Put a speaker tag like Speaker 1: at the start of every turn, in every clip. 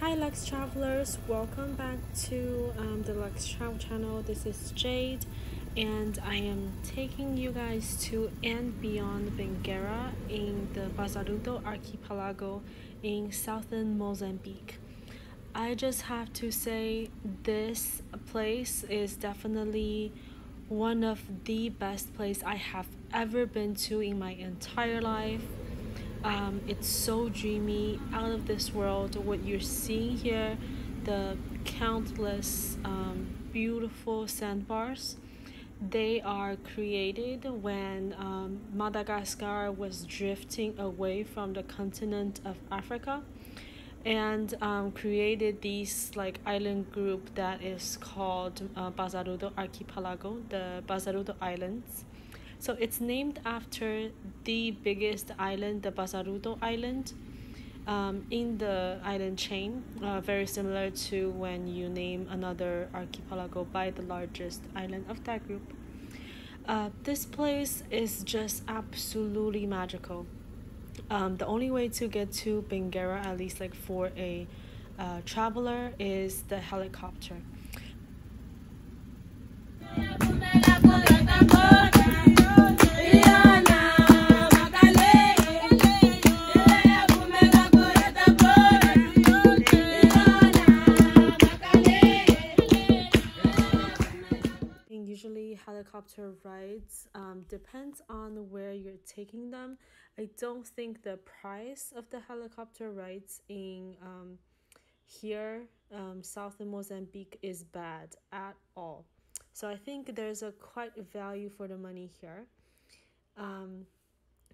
Speaker 1: Hi Lux Travelers, welcome back to um, the Lux Travel channel. This is Jade and I am taking you guys to and beyond Benguerra in the Bazaruto archipelago in southern Mozambique. I just have to say this place is definitely one of the best place I have ever been to in my entire life. Um, it's so dreamy, out of this world. What you're seeing here, the countless um, beautiful sandbars, they are created when um, Madagascar was drifting away from the continent of Africa and um, created this like island group that is called uh, Bazaruto Archipelago, the Bazaruto Islands. So it's named after the biggest island, the Bazaruto Island, um, in the island chain, uh, very similar to when you name another archipelago by the largest island of that group. Uh, this place is just absolutely magical um, the only way to get to Benguerra, at least like for a uh, traveler, is the helicopter. Helicopter rides um, depends on where you're taking them. I don't think the price of the helicopter rides in um, here um, south in mozambique is bad at all. So i think there's a quite value for the money here. Um,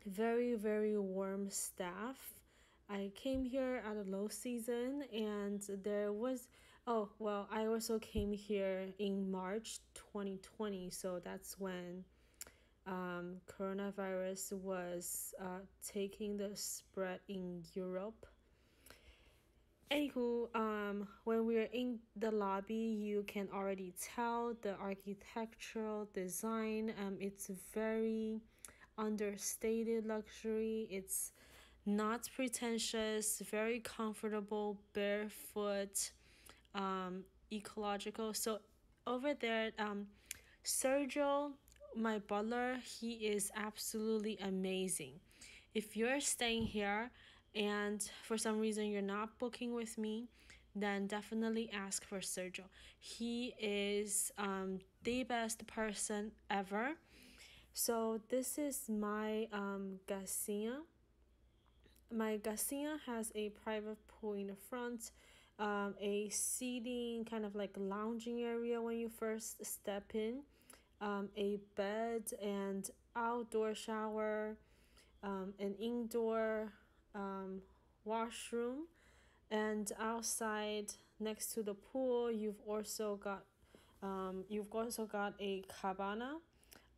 Speaker 1: very very warm staff. I came here at a low season and there was Oh, well, I also came here in March 2020, so that's when um, coronavirus was uh, taking the spread in Europe. Anywho, um, when we're in the lobby, you can already tell the architectural design. Um, it's very understated luxury. It's not pretentious, very comfortable, barefoot um, ecological. So over there, um, Sergio, my butler, he is absolutely amazing. If you're staying here and for some reason you're not booking with me, then definitely ask for Sergio. He is um, the best person ever. So this is my um, Garcia. My Garcia has a private pool in the front um, a seating kind of like lounging area when you first step in, um, a bed and outdoor shower, um, an indoor um, washroom, and outside next to the pool, you've also got um, you've also got a cabana,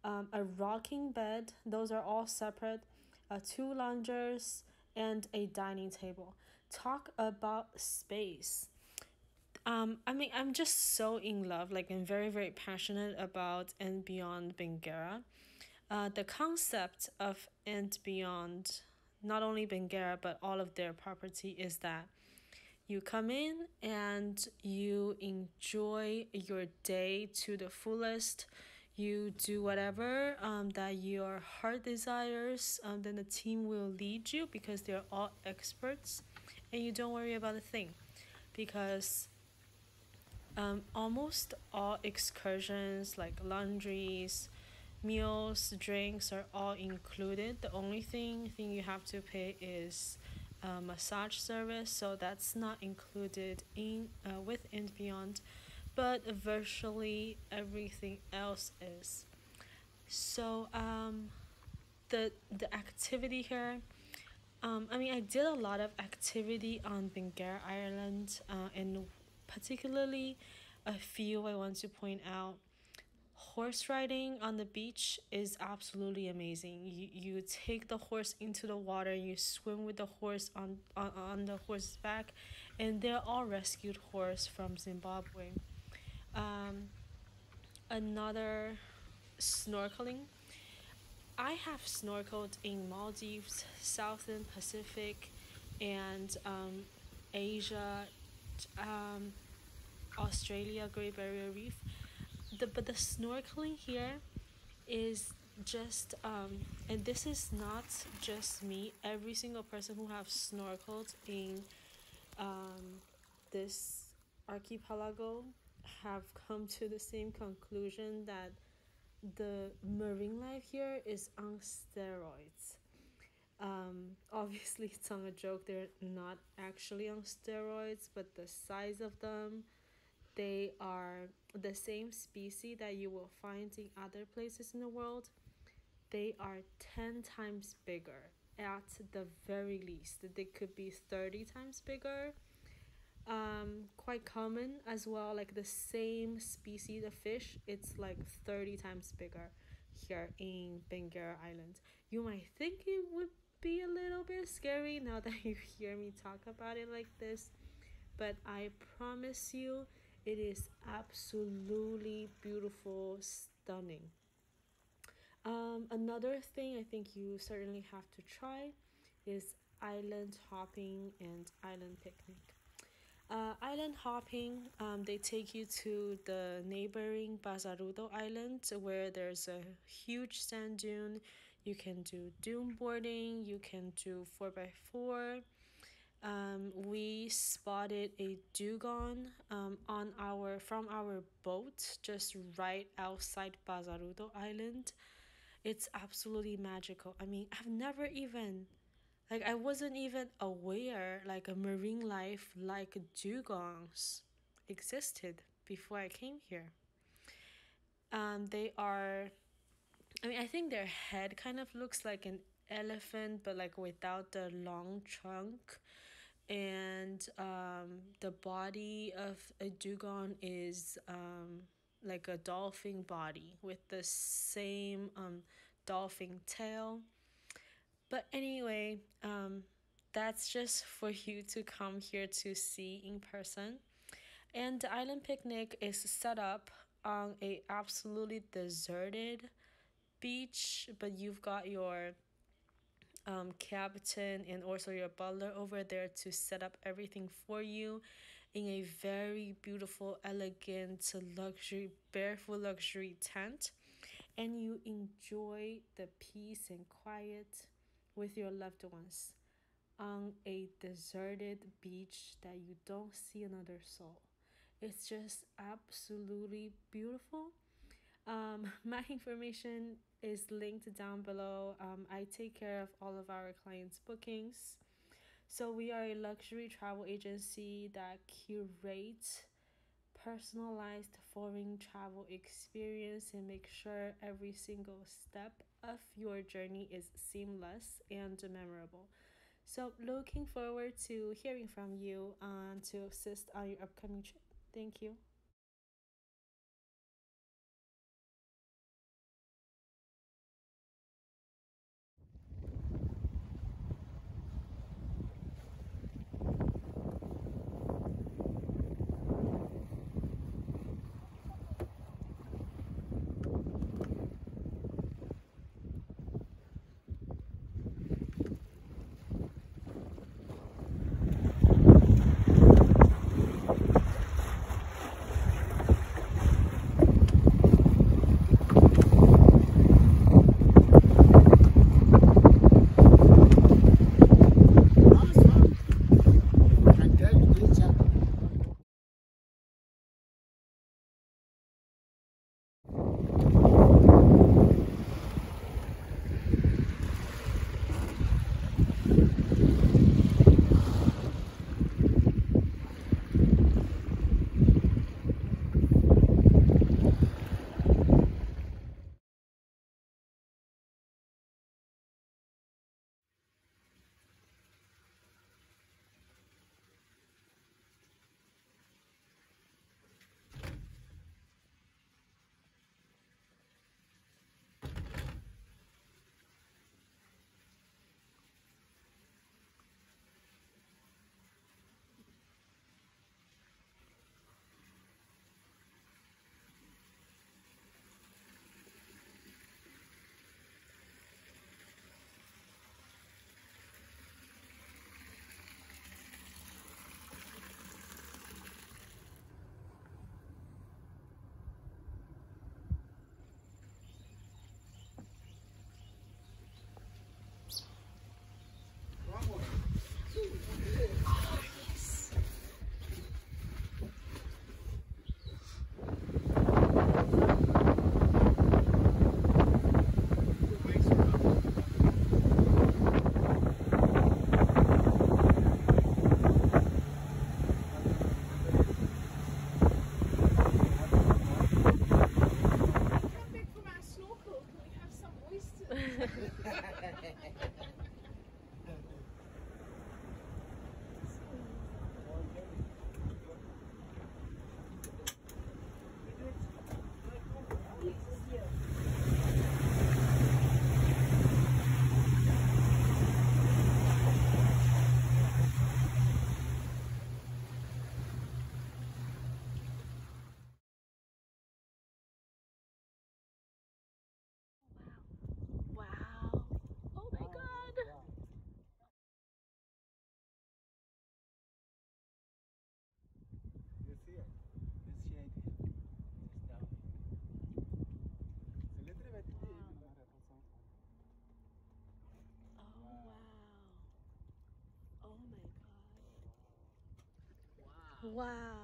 Speaker 1: um, a rocking bed. Those are all separate. Uh, two loungers and a dining table talk about space. Um, I mean, I'm just so in love, like, I'm very, very passionate about and beyond Benguerra. Uh, the concept of and beyond, not only Benguerra, but all of their property is that you come in and you enjoy your day to the fullest you do whatever um, that your heart desires um, then the team will lead you because they're all experts and you don't worry about a thing. Because um, almost all excursions like laundries meals drinks are all included. The only thing thing you have to pay is uh, massage service. So that's not included in uh, with and beyond. But virtually everything else is. So um the the activity here um, I mean, I did a lot of activity on Benguerra Island, uh, and particularly a few I want to point out. Horse riding on the beach is absolutely amazing. You, you take the horse into the water, you swim with the horse on, on, on the horse's back, and they're all rescued horse from Zimbabwe. Um, another snorkeling I have snorkeled in Maldives, Southern Pacific, and um, Asia um, Australia Great Barrier Reef. The, but the snorkeling here is just um, and this is not just me every single person who have snorkeled in um, this archipelago have come to the same conclusion that the marine life here is on steroids. Um, obviously it's on a joke they're not actually on steroids but the size of them they are the same species that you will find in other places in the world. They are 10 times bigger at the very least. They could be 30 times bigger um quite common as well like the same species of fish. It's like 30 times bigger here in Benguerra Island. You might think it would be a little bit scary now that you hear me talk about it like this but I promise you it is absolutely beautiful stunning. Um, another thing I think you certainly have to try is island hopping and island picnic. Uh, island hopping, um, they take you to the neighboring Bazaruto Island where there's a huge sand dune. You can do dune boarding, you can do 4x4. Um, we spotted a dugong um, on our from our boat just right outside Bazaruto Island it's absolutely magical. I mean, I've never even like I wasn't even aware like a marine life like dugongs existed before I came here. Um, they are I mean, I think their head kind of looks like an elephant, but like without the long trunk. And um, the body of a dugong is um, like a dolphin body with the same um, dolphin tail. But anyway, um, that's just for you to come here to see in person. And the island picnic is set up on a absolutely deserted beach, but you've got your um, captain and also your butler over there to set up everything for you in a very beautiful, elegant, luxury, barefoot luxury tent. And you enjoy the peace and quiet with your loved ones on a deserted beach that you don't see another soul. It's just absolutely beautiful. Um, my information is linked down below. Um, I take care of all of our clients' bookings. So we are a luxury travel agency that curates personalized foreign travel experience and make sure every single step of your journey is seamless and memorable. So looking forward to hearing from you and to assist on your upcoming trip. Thank you. Wow.